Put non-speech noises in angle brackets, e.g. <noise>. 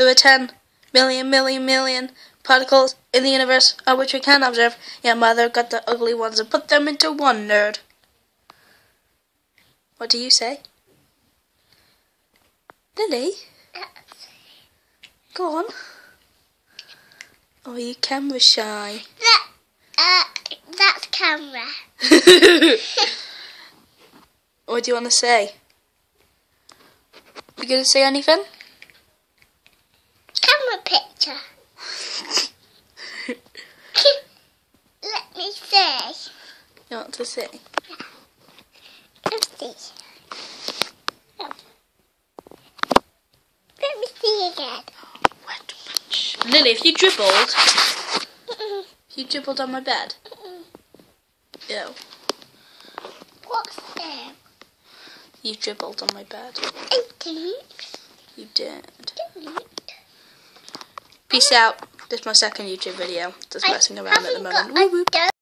There are 10 million, million, million particles in the universe of which we can observe. Your mother got the ugly ones and put them into one nerd. What do you say? Lily? Go on. Oh, you camera shy. That, uh, that's camera. <laughs> what do you want to say? You gonna say anything? Picture. Let me see. You want to say? Let me see. Let me see again. Lily, if you dribbled, if you dribbled on my bed. Ew. What's there? You dribbled on my bed. I didn't. You did. Peace out. This is my second YouTube video. Just messing around at the moment. Woo woo. a